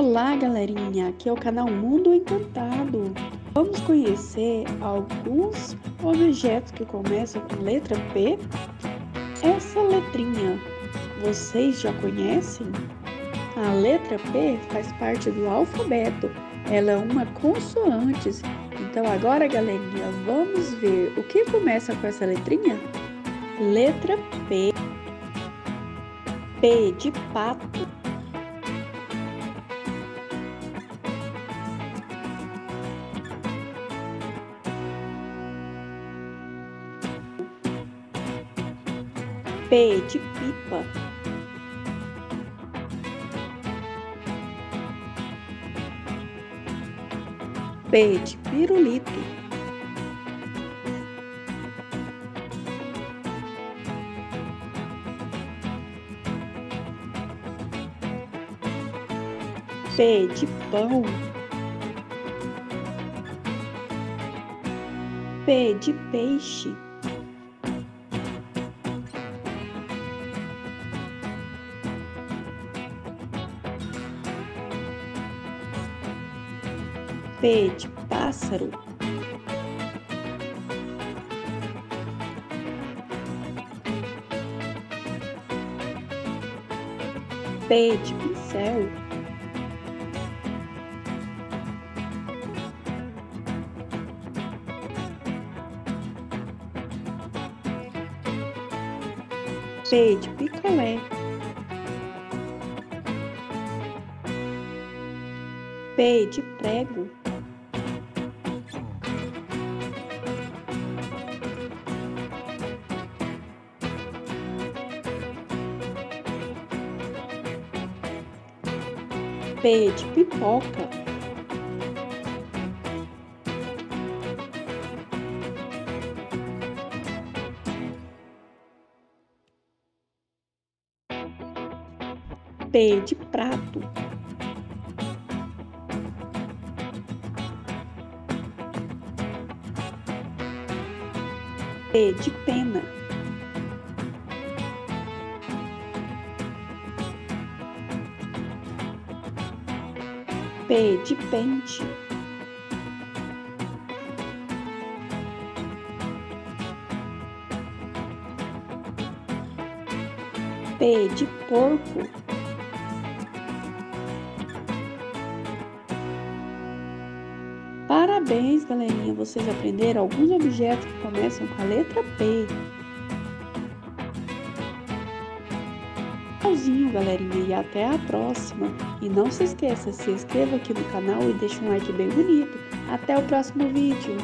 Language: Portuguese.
Olá, galerinha! Aqui é o canal Mundo Encantado. Vamos conhecer alguns objetos que começam com letra P? Essa letrinha, vocês já conhecem? A letra P faz parte do alfabeto. Ela é uma consoante. Então agora, galerinha, vamos ver o que começa com essa letrinha? Letra P. P de pato. P de pipa. P de pirulito. P de pão. P de peixe. P de pássaro. P de pincel. P de picolé. P de prego. P de pipoca. P de prato. P de pena. P de pente. P de porco. Parabéns, galerinha! Vocês aprenderam alguns objetos que começam com a letra P. Tchauzinho, galerinha, e até a próxima. E não se esqueça, se inscreva aqui no canal e deixe um like bem bonito. Até o próximo vídeo.